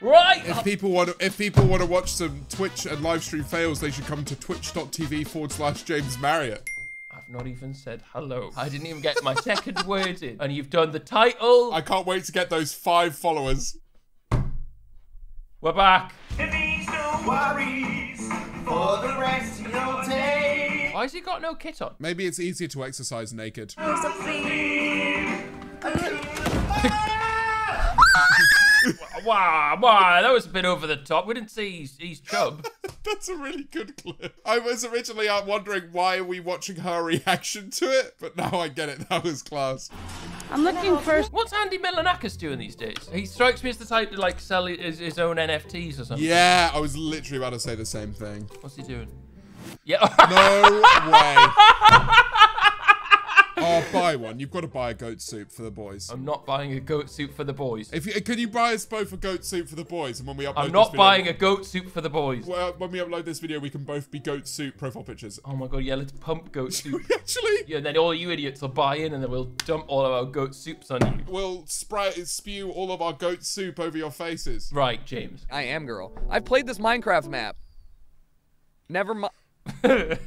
Right. If people want to, if people want to watch some Twitch and live stream fails, they should come to twitch.tv forward slash James Marriott. I've not even said hello. I didn't even get my second word in. And you've done the title. I can't wait to get those five followers. We're back. It means no worries for the rest of your day. Why has he got no kit on? Maybe it's easier to exercise naked. Wow, wow, that was a bit over the top. We didn't see he's, he's chub. That's a really good clip. I was originally out wondering why are we watching her reaction to it, but now I get it. That was class. I'm looking for. What's Andy Milonakis doing these days? He strikes me as the type to like sell his, his own NFTs or something. Yeah, I was literally about to say the same thing. What's he doing? Yeah. No way. Oh, buy one. You've got to buy a goat soup for the boys. I'm not buying a goat soup for the boys. If you, can you buy us both a goat soup for the boys, and when we upload, I'm this not video, buying a goat soup for the boys. Well, uh, when we upload this video, we can both be goat soup profile pictures. Oh my god, yeah, let's pump goat soup. Actually, Yeah, and then all you idiots will buy in and then we'll dump all of our goat soups on you. we'll spray spew all of our goat soup over your faces. Right, James. I am girl. I've played this Minecraft map. Never mind.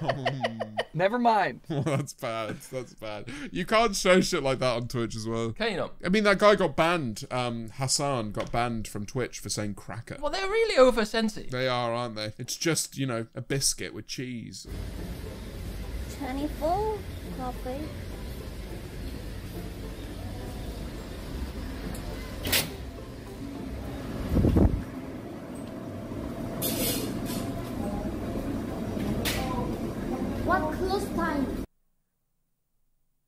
Mm, Never mind. Oh, that's bad. That's bad. You can't show shit like that on Twitch as well. Can you not? I mean, that guy got banned. Um, Hasan got banned from Twitch for saying cracker. Well, they're really oversensitive. They are, aren't they? It's just, you know, a biscuit with cheese. 24 coffee.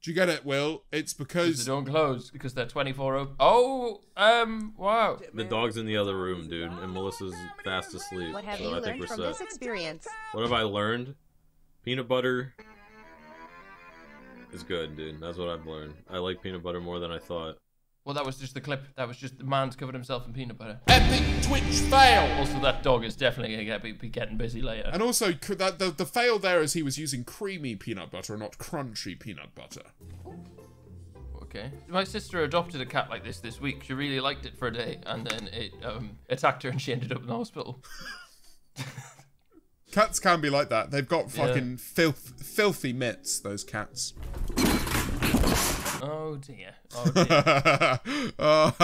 Do you get it, Will? It's because they don't close because they're 24 open. Oh, um, wow. The dog's in the other room, dude, and Melissa's fast asleep. What have so you I think learned we're from set. this experience? What have I learned? Peanut butter is good, dude. That's what I've learned. I like peanut butter more than I thought. Well, that was just the clip. That was just the man's covered himself in peanut butter. epic Twitch fail. Also, that dog is definitely going to be, be getting busy later. And also, that the, the fail there is he was using creamy peanut butter, and not crunchy peanut butter. Okay. My sister adopted a cat like this this week. She really liked it for a day, and then it um, attacked her, and she ended up in the hospital. Cats can be like that. They've got fucking filth, filthy mitts. Those cats. Oh dear. Oh dear. oh,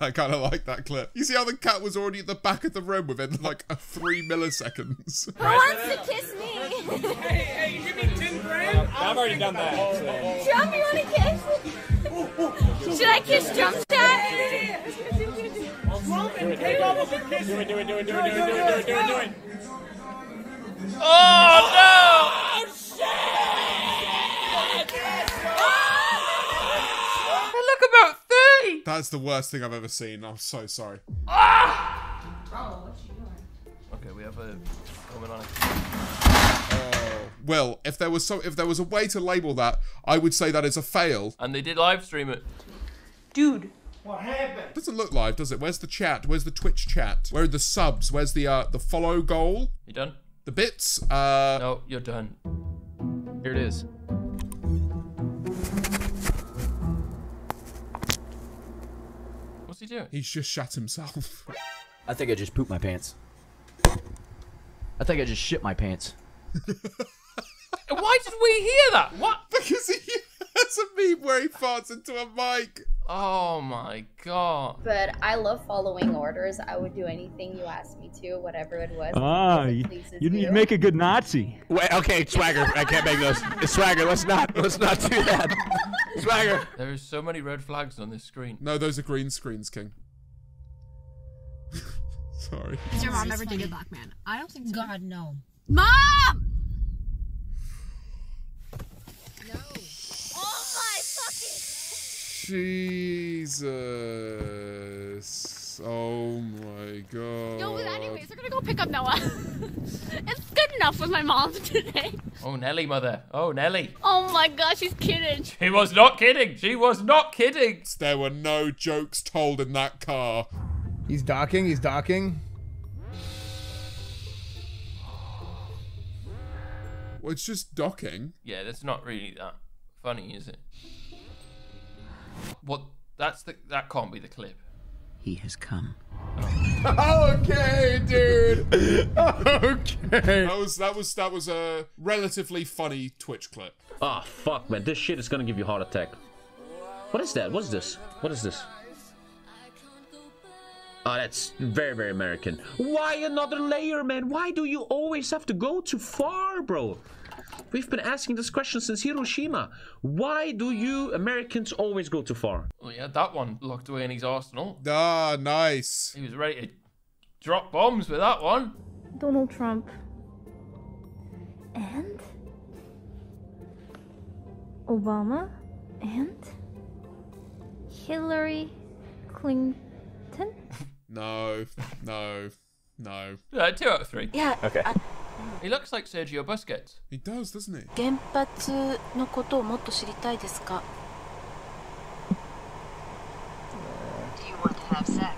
I kind of like that clip. You see how the cat was already at the back of the room within like a three milliseconds. Who wants to kiss me? hey, hey, give me 10 grand. I've already done that. Jump, you want to kiss? Should I kiss Jumpstart? Do it, do it, do it, do it, do it, do it, do it, do it, do it. oh no! Oh, That's the worst thing I've ever seen. I'm so sorry. Ah! Okay, we have a woman on it. Well, if there was so, if there was a way to label that, I would say that is a fail. And they did live stream it. Dude. What happened? Doesn't look live, does it? Where's the chat? Where's the Twitch chat? Where are the subs? Where's the uh the follow goal? You done? The bits? Uh, No, you're done. Here it is. He doing? he's just shut himself. I think I just pooped my pants. I think I just shit my pants. Why did we hear that? What? because he has a meme where he farts into a mic. Oh my god. But I love following orders. I would do anything you asked me to, whatever it was. Ah, it you, pleases you, you. make a good Nazi. Wait, okay, Swagger, I can't make those. Swagger, let's not, let's not do that. Swagger. There is so many red flags on this screen. No, those are green screens, King. Sorry. Has your mom ever dated black man? I don't think so. God, no. Mom! No. Oh my fucking. Jesus. Anyways, we're pick up Noah. it's good enough with my mom today. Oh, Nelly, mother. Oh, Nelly. Oh my gosh, she's kidding. She was not kidding. She was not kidding. There were no jokes told in that car. He's docking. He's docking. Well, it's just docking. Yeah, that's not really that funny, is it? What? That's the that can't be the clip. He has come. okay, dude. okay. That was that was that was a relatively funny Twitch clip. Ah, fuck, man. This shit is gonna give you a heart attack. What is that? What is this? What is this? Oh, that's very, very American. Why another layer, man? Why do you always have to go too far, bro? We've been asking this question since Hiroshima. Why do you Americans always go too far? Well, he had that one locked away in his arsenal. Ah, nice. He was ready to drop bombs with that one. Donald Trump. And Obama and Hillary Clinton. No, no, no. Uh, two out of three. Yeah. Okay. He looks like Sergio Busquets. He does, doesn't he? 原発のことをもっと知りたいですか Do you want to have sex?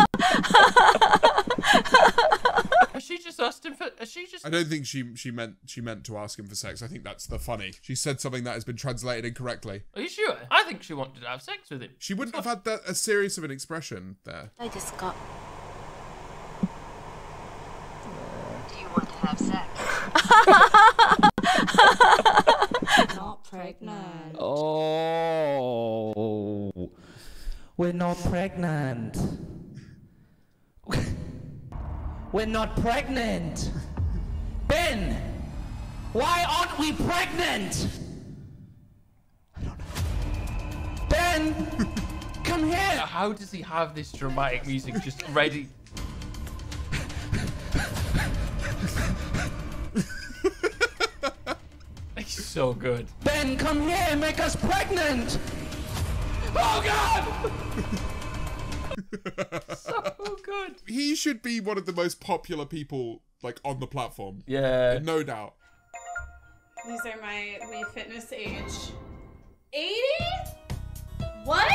Has she just asked him for? Has she just? I don't think she she meant she meant to ask him for sex. I think that's the funny. She said something that has been translated incorrectly. Are you sure? I think she wanted to have sex with him. She wouldn't have had that a serious of an expression there. たいですか sex? Not pregnant. Oh, we're not pregnant. We're not pregnant. Ben, why aren't we pregnant? I don't know. Ben, come here. How does he have this dramatic music just ready? So good. Ben, come here and make us pregnant. Oh God! so good. He should be one of the most popular people like on the platform. Yeah. No doubt. These are my Wii Fitness age. 80? What?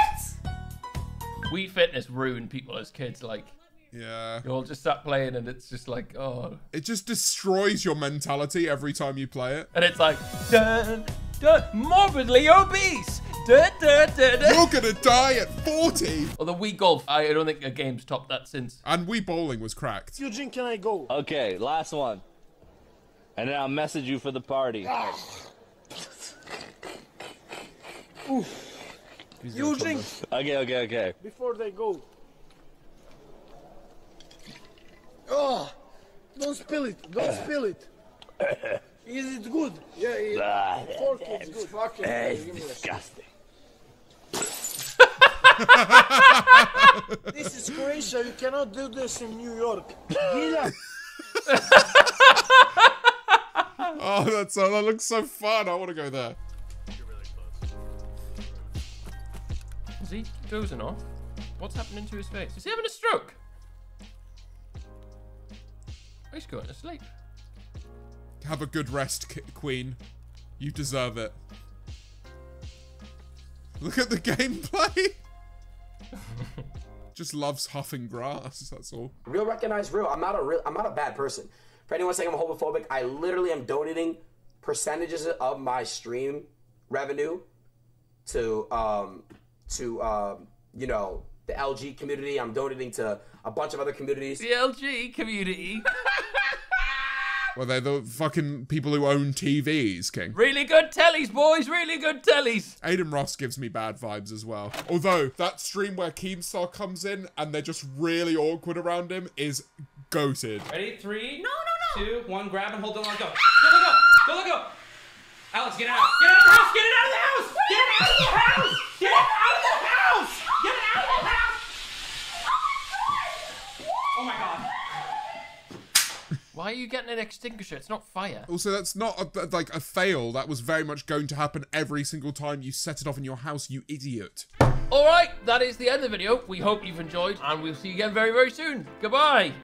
Wii Fitness ruined people as kids. Like, Yeah. you all just sat playing, and it's just like, oh. It just destroys your mentality every time you play it. And it's like, dun, dun, morbidly obese. Dun, dun, dun, dun. You're gonna die at 40! Or the Wii Golf. I don't think a game's topped that since. And Wii Bowling was cracked. Eugene, can I go? Okay, last one. And then I'll message you for the party. Ah. Eugene, Okay, okay, okay. before they go. Oh, don't spill it. Don't spill it. Is it good? Yeah, Ah, yeah. Fork is good. Fucking It's give me disgusting. This is Croatia. You cannot do this in New York. Oh, that's oh, that looks so fun. I want to go there. Is he dozing off? What's happening to his face? Is he having a stroke? He's going to sleep. Have a good rest, K- Queen. You deserve it. Look at the gameplay. Just loves huffing grass. That's all. Real recognize real. I'm not a real. I'm not a bad person. For anyone saying I'm homophobic, I literally am donating percentages of my stream revenue to um to um you know the LG community. I'm donating to a bunch of other communities. The LG community. Well, they're the fucking people who own TVs, King. really good tellies, boys. Really good tellies. Adin Ross gives me bad vibes as well. Although that stream where Keemstar comes in and they're just really awkward around him is goated. Ready? Three. No, no, no. Two, one. Grab and hold. Don't let go. Don't let go. Don't let go. Alex, get out. Get out of the house. Get it out of the house. Get it out of the house. Get it out of the house. Get it out of the house. Oh my god. Why are you getting an extinguisher? It's not fire. Also, that's not a, like a fail. That was very much going to happen every single time you set it off in your house, you idiot. All right, that is the end of the video. We hope you've enjoyed, and we'll see you again very, very soon. Goodbye.